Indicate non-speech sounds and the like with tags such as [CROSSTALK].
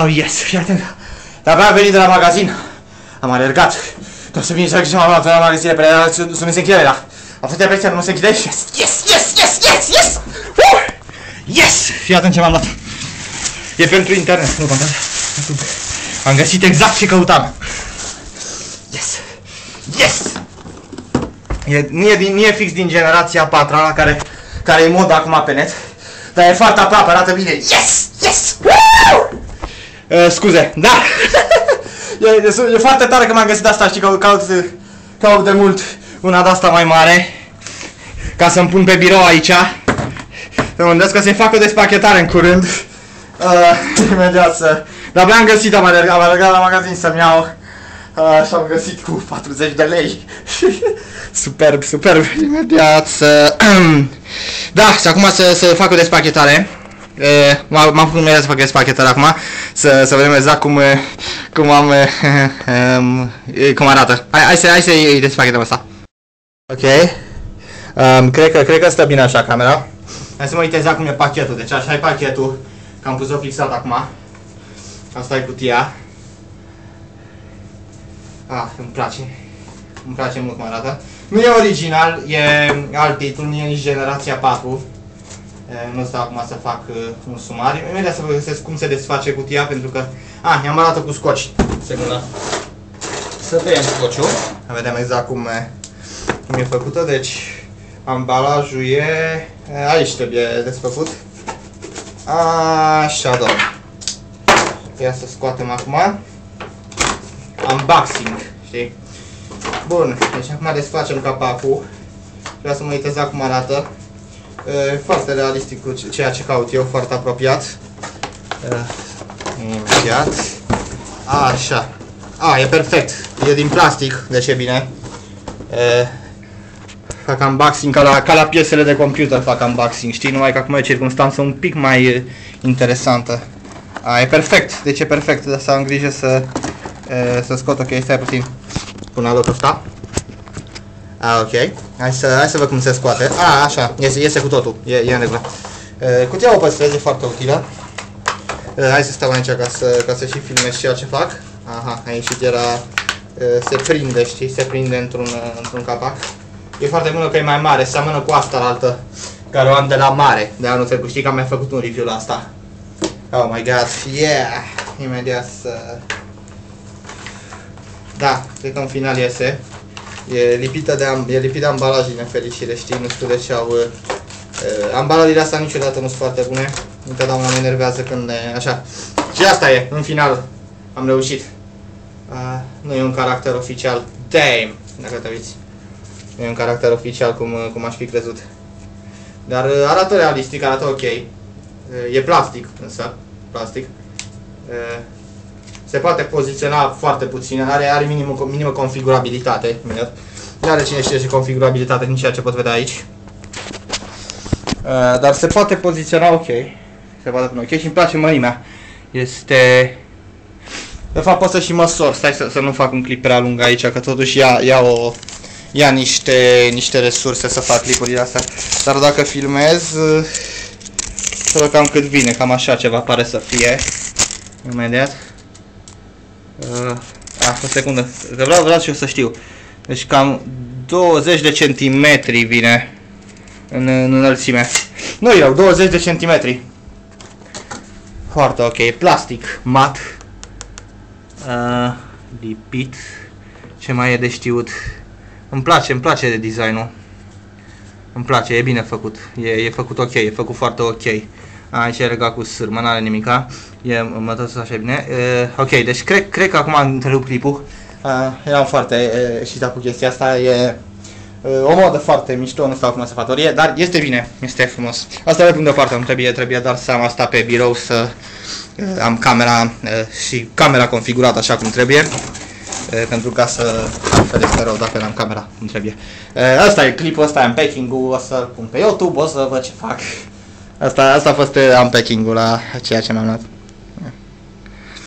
Oh, yes, fii atent. De-abia am venit de la magazin. Am alergat. Tot să vin să și m-am luat la magazinele pe alea, să nu se închide la. A fost de nu se închide. Yes, yes, yes, yes, yes, yes! Uh! Yes! Fii atent ce m-am luat. E pentru internet, nu contează. Am găsit exact ce căutam. Yes! Yes! E, nu, e din, nu e fix din generația 4 la care, care e mod acum pe net. Dar e foarte aproape, arată bine. Yes! Yes! Woo! Uh, scuze, da! [LAUGHS] e, e, e, foarte tare că m-am găsit asta, știi, că caut, caut de mult una de asta mai mare. Ca să-mi pun pe birou aici. Să mă că se facă o despachetare în curând. Uh, [LAUGHS] imediat să... Dar abia am găsit, am alergat, am alergat la magazin să-mi iau. Uh, și am găsit cu 40 de lei. [LAUGHS] superb, superb. Imediat să... [CLEARS THROAT] da, și acum să, să fac o despachetare. M-am făcut numele să fac despachetare acum, să, să vedem exact cum, cum am, um, cum arată. Hai, hai să, hai să îi despachetăm asta. Ok. Um, cred, că, cred că stă bine așa camera. Hai să mă uit exact cum e pachetul. Deci așa e pachetul. Că am pus-o fixat acum. Asta e cutia. Ah, îmi place. Îmi place mult cum arată. Nu e original, e alt titlu, nu e nici generația 4. Nu stau acum să fac un sumar. Imediat să vă găsesc cum se desface cutia, pentru că... Ah, i-am arătat cu scoci. Secundă. Să tăiem scociul. Vedem exact cum e, cum e făcută. Deci, ambalajul e... Aici trebuie desfăcut. Așa, doar. Ia să scoatem acum. Unboxing, știi? Bun, deci acum desfacem capacul. Vreau să mă uit exact cum arată. E foarte realistic cu ceea ce caut eu, foarte apropiat. Imediat. Așa. A, e perfect. E din plastic, deci e bine. E, fac unboxing ca la, ca la piesele de computer fac unboxing, știi? Numai că acum e circunstanță un pic mai interesantă. A, e perfect, deci e perfect, de asta am grijă să, e, să scot, ok, stai puțin. Pun la locul ăsta. A, ok. Hai să, hai să văd cum se scoate. A, așa, iese, iese cu totul, e, e în regulă. E, cutia o păstrez, e foarte utilă. E, hai să stau aici ca să, ca să și filmez ceea ce fac. Aha, aici era, e, se prinde, știi, se prinde într-un într, capac. E foarte bună că e mai mare, seamănă cu asta la altă, care o am de la mare. De anul trecut, știi că am mai făcut un review la asta. Oh my god, yeah! Imediat să... Da, cred că în final iese. E lipită de, e lipit de ambalaj din nefericire, știi, nu știu de ce au... Uh, ambalajele astea niciodată nu sunt foarte bune. Întotdeauna mă enervează când e așa. Și asta e, în final. Am reușit. Uh, nu e un caracter oficial. Damn! Dacă te uiți. Nu e un caracter oficial cum, cum aș fi crezut. Dar uh, arată realistic, arată ok. Uh, e plastic, însă. Plastic. Uh, se poate poziționa foarte puțin, are, are minimă, minimă configurabilitate. Nu are cine știe ce configurabilitate din ceea ce pot vedea aici. Uh, dar se poate poziționa ok. Se poate pune ok și îmi place mărimea. Este... De fapt pot să și măsor, stai să, să nu fac un clip prea lung aici, că totuși ia, ia, o, ia niște, niște resurse să fac clipurile astea. Dar dacă filmez, să văd cam cât vine, cam așa ceva pare să fie. Imediat. Uh, ah, o secundă, că vreau, vreau și eu să știu. Deci cam 20 de centimetri vine în, în înălțime. Nu eu, 20 de centimetri. Foarte ok, plastic, mat. Uh, lipit. Ce mai e de știut? Îmi place, îmi place de designul. Îmi place, e bine făcut. E, e făcut ok, e făcut foarte ok. Aici e legat cu sârmă, n-are nimica. E mătăsul așa bine. Uh, ok, deci cred, cred că acum am întrerupt clipul. Uh, eram foarte excitat cu chestia asta. E uh, o modă foarte mișto, nu stau cu masafatorie, dar este bine, este frumos. Asta le pun deoparte, nu trebuie, trebuie doar să am asta pe birou, să uh, am camera uh, și camera configurată așa cum trebuie. Uh, pentru ca să altfel este rău dacă n-am camera cum trebuie. Uh, asta e clipul, ăsta e unpacking-ul, o să pun pe YouTube, o să văd ce fac. Asta, asta a fost unpacking-ul la ceea ce mi-am luat.